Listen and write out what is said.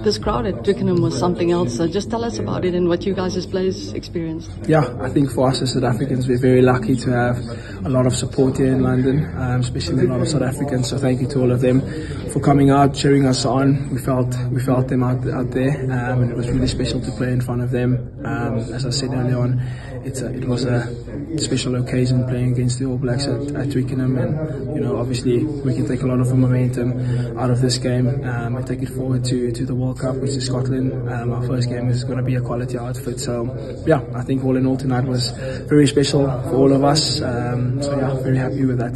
this crowd at Twickenham was something else. So just tell us about it and what you guys players experienced. Yeah, I think for us as South Africans, we're very lucky to have a lot of support here in London, um, especially a lot of South Africans. So thank you to all of them for coming out, cheering us on. We felt we felt them out out there, um, and it was really special to play in front of them. Um, as I said earlier on, it's a, it was a special occasion playing against the All Blacks at, at Twickenham, and you know obviously we can take a lot of momentum out of this game um, and take it forward to, to the World Cup, which is Scotland. Um, our first game is going to be a quality outfit, so yeah, I think all in all tonight was very special for all of us. Um, so yeah, very happy with that.